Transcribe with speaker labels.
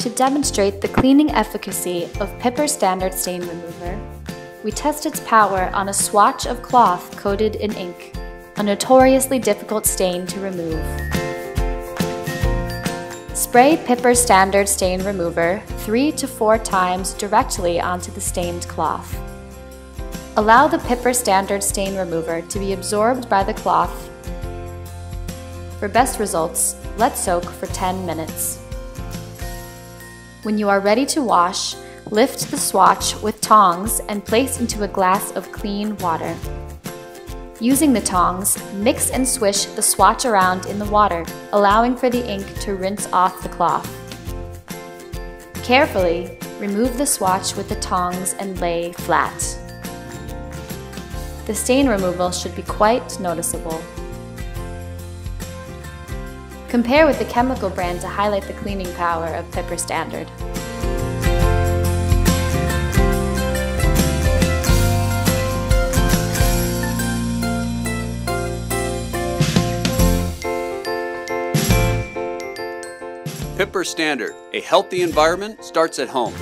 Speaker 1: To demonstrate the cleaning efficacy of PiPPER Standard Stain Remover, we test its power on a swatch of cloth coated in ink, a notoriously difficult stain to remove. Spray PiPPER Standard Stain Remover three to four times directly onto the stained cloth. Allow the PiPPER Standard Stain Remover to be absorbed by the cloth. For best results, let soak for 10 minutes. When you are ready to wash, lift the swatch with tongs and place into a glass of clean water. Using the tongs, mix and swish the swatch around in the water, allowing for the ink to rinse off the cloth. Carefully, remove the swatch with the tongs and lay flat. The stain removal should be quite noticeable. Compare with the chemical brand to highlight the cleaning power of PiPPER Standard.
Speaker 2: PiPPER Standard, a healthy environment starts at home.